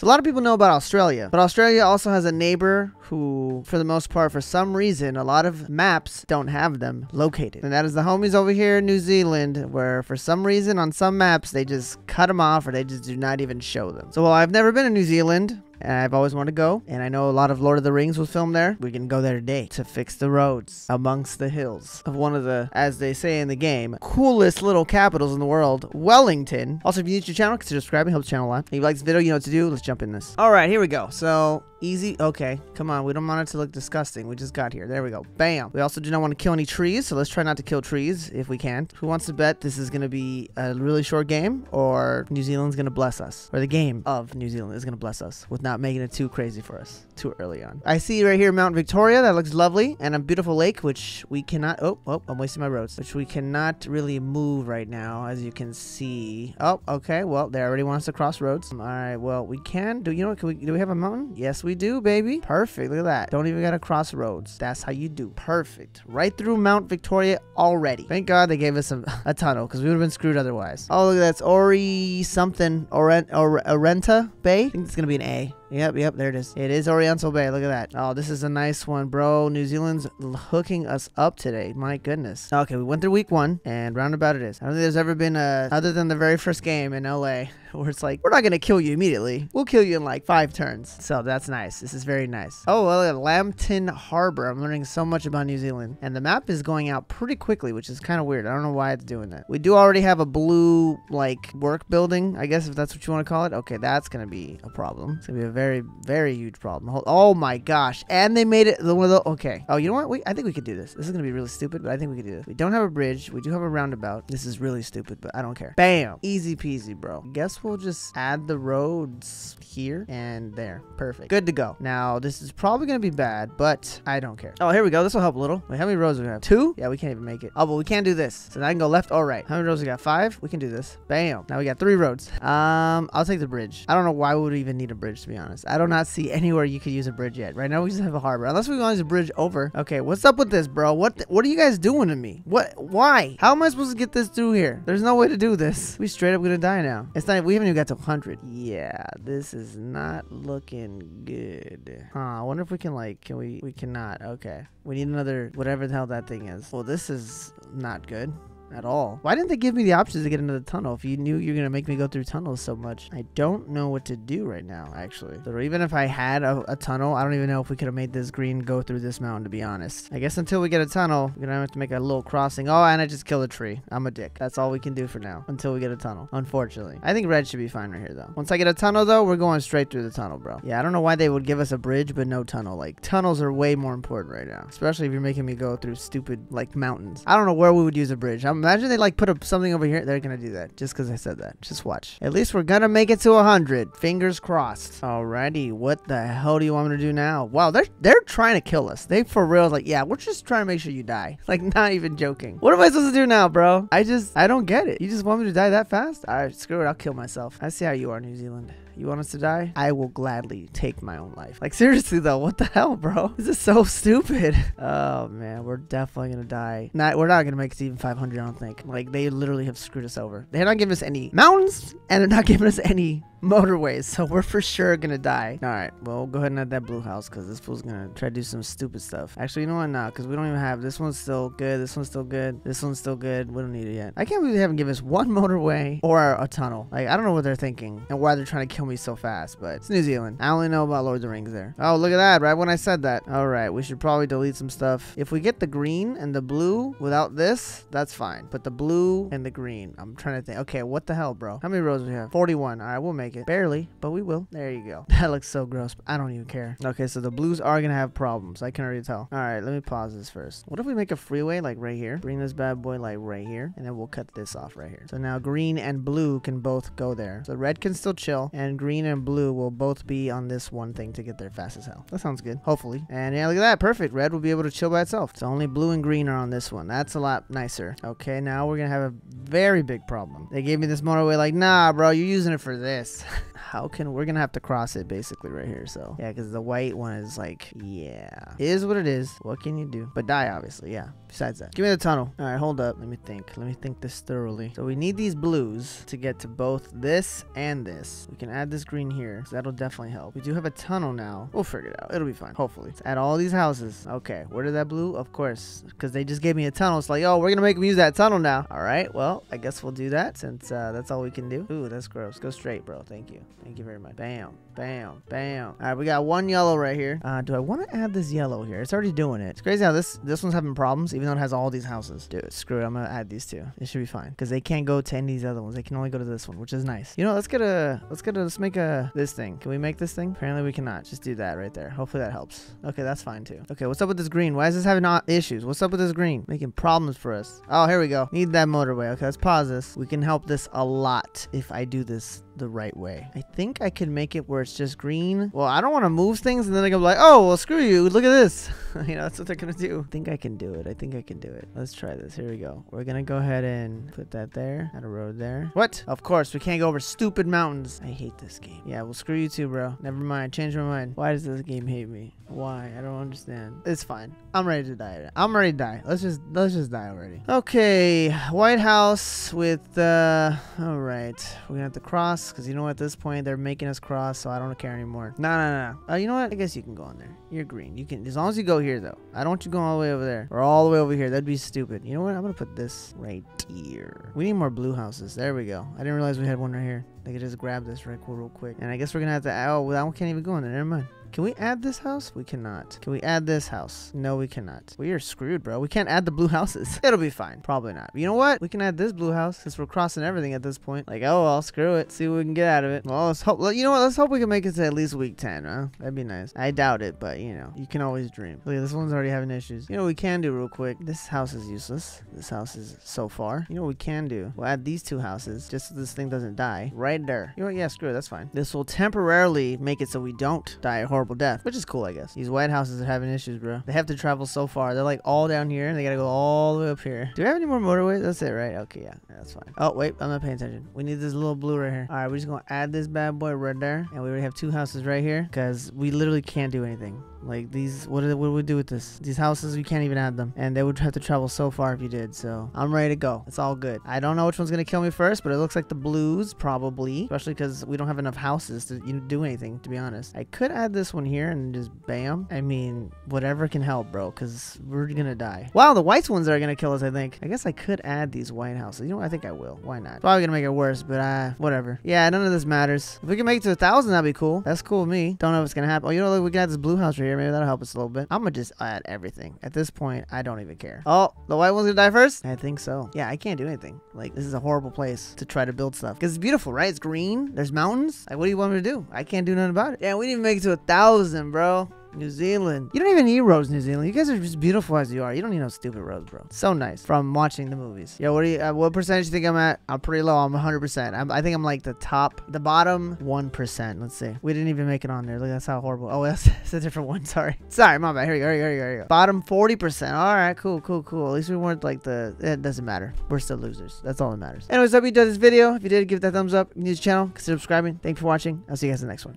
So a lot of people know about Australia, but Australia also has a neighbor who, for the most part, for some reason, a lot of maps don't have them located. And that is the homies over here in New Zealand, where for some reason on some maps, they just cut them off or they just do not even show them. So while I've never been to New Zealand, and I've always wanted to go. And I know a lot of Lord of the Rings was filmed there. We can go there today to fix the roads amongst the hills of one of the, as they say in the game, coolest little capitals in the world, Wellington. Also, if you're new to your channel, consider subscribing, helps the channel a lot. If you like this video, you know what to do. Let's jump in this. All right, here we go. So easy. Okay, come on. We don't want it to look disgusting. We just got here. There we go. Bam. We also do not want to kill any trees, so let's try not to kill trees if we can. Who wants to bet this is going to be a really short game, or New Zealand's going to bless us, or the game of New Zealand is going to bless us with not making it too crazy for us too early on. I see right here Mount Victoria. That looks lovely, and a beautiful lake, which we cannot. Oh, oh, I'm wasting my roads, which we cannot really move right now, as you can see. Oh, okay. Well, they already want us to cross roads. All right. Well, we can. Do you know? Can we? Do we have a mountain? Yes, we do, baby. Perfect. Look at that. Don't even gotta cross roads. That's how you do. Perfect. Right through Mount Victoria already. Thank God they gave us a, a tunnel because we would have been screwed otherwise. Oh, look, at that's Ori something. Or, Orenta Bay. I think it's gonna be an A. Yep, yep, there it is. It is Oriental Bay. Look at that. Oh, this is a nice one, bro. New Zealand's hooking us up today. My goodness. Okay, we went through week one, and roundabout it is. I don't think there's ever been a, other than the very first game in LA, where it's like, we're not going to kill you immediately. We'll kill you in like five turns. So that's nice. This is very nice. Oh, well, Lambton Harbor. I'm learning so much about New Zealand. And the map is going out pretty quickly, which is kind of weird. I don't know why it's doing that. We do already have a blue, like, work building, I guess, if that's what you want to call it. Okay, that's going to be a problem. It's going to be a very, very huge problem. Oh my gosh. And they made it the one of the, okay. Oh, you know what? We, I think we could do this. This is going to be really stupid, but I think we could do this. We don't have a bridge. We do have a roundabout. This is really stupid, but I don't care. Bam. Easy peasy, bro. Guess we'll just add the roads here and there. Perfect. Good to go. Now, this is probably going to be bad, but I don't care. Oh, here we go. This will help a little. Wait, how many roads do we have? Two? Yeah, we can't even make it. Oh, but we can do this. So now I can go left or right. How many roads we got? Five? We can do this. Bam. Now we got three roads. Um, I'll take the bridge. I don't know why we would even need a bridge, to be honest. I do not see anywhere you could use a bridge yet. Right now, we just have a harbor. Unless we want to use a bridge over. Okay, what's up with this, bro? What What are you guys doing to me? What? Why? How am I supposed to get this through here? There's no way to do this. We straight up gonna die now. It's not. We haven't even got to 100. Yeah, this is not looking good. Huh, I wonder if we can, like, can we, we cannot. Okay. We need another, whatever the hell that thing is. Well, this is not good at all. Why didn't they give me the options to get into the tunnel if you knew you were going to make me go through tunnels so much? I don't know what to do right now, actually. So even if I had a, a tunnel, I don't even know if we could have made this green go through this mountain, to be honest. I guess until we get a tunnel, we're going to have to make a little crossing. Oh, and I just killed a tree. I'm a dick. That's all we can do for now until we get a tunnel, unfortunately. I think red should be fine right here, though. Once I get a tunnel, though, we're going straight through the tunnel, bro. Yeah, I don't know why they would give us a bridge, but no tunnel. Like, tunnels are way more important right now, especially if you're making me go through stupid, like, mountains. I don't know where we would use a bridge. I imagine they, like, put a something over here. They're gonna do that just because I said that. Just watch. At least we're gonna make it to 100. Fingers crossed. Alrighty, what the hell do you want me to do now? Wow, they're they're trying to kill us. They for real like, yeah, we're just trying to make sure you die. Like, not even joking. What am I supposed to do now, bro? I just, I don't get it. You just want me to die that fast? Alright, screw it. I'll kill myself. I see how you are, New Zealand. You want us to die? I will gladly take my own life. Like, seriously, though, what the hell, bro? This is so stupid. Oh, man, we're definitely gonna die. Not, we're not gonna make it to even 500, I don't think. Like, they literally have screwed us over. They're not giving us any mountains, and they're not giving us any motorways, so we're for sure gonna die. All right, well, go ahead and add that blue house, because this fool's gonna try to do some stupid stuff. Actually, you know what? Nah, because we don't even have, this one's still good, this one's still good, this one's still good. We don't need it yet. I can't believe they haven't given us one motorway or a tunnel. Like, I don't know what they're thinking and why they're trying to kill me so fast, but it's New Zealand. I only know about Lord of the Rings there. Oh, look at that, right when I said that. All right, we should probably delete some stuff. If we get the green and the blue without this, that's fine. But the blue and the green, I'm trying to think. Okay, what the hell, bro? How many rows do we have? 41. All right, we'll make it. Barely, but we will. There you go. That looks so gross. I don't even care. Okay, so the blues are going to have problems. I can already tell. All right, let me pause this first. What if we make a freeway like right here? Bring this bad boy like right here, and then we'll cut this off right here. So now green and blue can both go there. So red can still chill, and green and blue will both be on this one thing to get there fast as hell. That sounds good. Hopefully. And yeah, look at that. Perfect. Red will be able to chill by itself. So only blue and green are on this one. That's a lot nicer. Okay, now we're going to have a very big problem. They gave me this motorway like, nah, bro, you're using it for this. How can, we're to have to cross it basically right here. So yeah, because the white one is like, yeah, it is what it is. What can you do? But die, obviously. Yeah. Besides that, give me the tunnel. All right, hold up. Let me think. Let me think this thoroughly. So we need these blues to get to both this and this. We can add this green here. So that'll definitely help. We do have a tunnel now. We'll figure it out. It'll be fine. Hopefully. Let's add all these houses. Okay. Where did that blue? Of course. Because they just gave me a tunnel. It's like, oh, we're going to make them use that tunnel now. All right. Well, I guess we'll do that since uh, that's all we can do. Ooh, that's gross. Go straight, bro. Thank you. Thank you very much. Bam. Bam. Bam. All right. We got one yellow right here. Uh, do I want to add this yellow here? It's already doing it. It's crazy how this this one's having problems, even though it has all these houses. Dude, screw it. I'm going to add these two. It should be fine. Because they can't go to any of these other ones. They can only go to this one, which is nice. You know, let's get a, let's get a, let's make a, this thing. Can we make this thing? Apparently we cannot. Just do that right there. Hopefully that helps. Okay, that's fine too. Okay, what's up with this green? Why is this having issues? What's up with this green? Making problems for us. Oh, here we go. Need that motorway. Okay, let's pause this. We can help this a lot if I do this the right way. I think I can make it where it's just green. Well, I don't want to move things and then I go like, oh, well, screw you. Look at this. you know, that's what they're going to do. I think I can do it. I think I can do it. Let's try this. Here we go. We're going to go ahead and put that there. Add a road there. What? Of course, we can't go over stupid mountains. I hate this game. Yeah, well, screw you too, bro. Never mind. Change my mind. Why does this game hate me? Why? I don't understand. It's fine. I'm ready to die. I'm ready to die. Let's just let's just die already. Okay, White House with uh all right. We're gonna have to cross because you know at this point they're making us cross, so I don't care anymore. No, no, no. Uh, you know what? I guess you can go on there. You're green. You can as long as you go here though. I don't want you going all the way over there or all the way over here. That'd be stupid. You know what? I'm gonna put this right here. We need more blue houses. There we go. I didn't realize we had one right here. I could just grab this right real quick. And I guess we're gonna have to. Oh, that one can't even go in there. Never mind. Can we add this house? We cannot. Can we add this house? No, we cannot. We are screwed, bro. We can't add the blue houses. It'll be fine. Probably not. You know what? We can add this blue house since we're crossing everything at this point. Like, oh, well, screw it. See what we can get out of it. Well, let's hope. You know what? Let's hope we can make it to at least week 10, huh? That'd be nice. I doubt it, but, you know, you can always dream. Look, this one's already having issues. You know we can do real quick? This house is useless. This house is so far. You know what we can do? We'll add these two houses just so this thing doesn't die. Right there. You know what? Yeah, screw it. That's fine. This will temporarily make it so we don't die a horrible death, which is cool. I guess. These White Houses are having issues, bro. They have to travel so far. They're like all down here, and they gotta go all the way up here. Do we have any more motorways? That's it, right? Okay, yeah. that's fine. Oh, wait. I'm not paying attention. We need this little blue right here. All right, we're just gonna add this bad boy right there. And we already have two houses right here, because we literally can't do anything. Like these, what, what do we do with this? These houses, we can't even add them. And they would have to travel so far if you did. So I'm ready to go. It's all good. I don't know which one's going to kill me first, but it looks like the blues probably. Especially because we don't have enough houses to do anything, to be honest. I could add this one here and just bam. I mean, whatever can help, bro, because we're going to die. Wow, the white ones are going to kill us, I think. I guess I could add these white houses. You know? I think I will. Why not? Probably going to make it worse, but uh, whatever. Yeah, none of this matters. If we can make it to a thousand, that'd be cool. That's cool with me. Don't know if it's going to happen. Oh, you know, look, we got this blue house right here. Maybe that'll help us a little bit. I'm gonna just add everything. At this point, I don't even care. Oh, the white one's gonna die first? I think so. Yeah, I can't do anything. Like, this is a horrible place to try to build stuff. Because it's beautiful, right? It's green. There's mountains. Like, what do you want me to do? I can't do nothing about it. Yeah, we didn't make it to a thousand, bro. New Zealand. You don't even need rose, New Zealand. You guys are just beautiful as you are. You don't need no stupid rose, bro. So nice from watching the movies. Yo, what do you? Uh, what percentage do you think I'm at? I'm pretty low. I'm 100%. I'm, I think I'm like the top, the bottom 1%. Let's see. We didn't even make it on there. Look, that's how horrible. Oh, that's, that's a different one. Sorry. Sorry, my bad. Here we go. Here we go. Here we go. Bottom 40%. All right, cool, cool, cool. At least we weren't like the. It doesn't matter. We're still losers. That's all that matters. Anyways, hope you enjoyed this video. If you did, give it that thumbs up. If you're new to the channel, consider subscribing. Thanks for watching. I'll see you guys in the next one.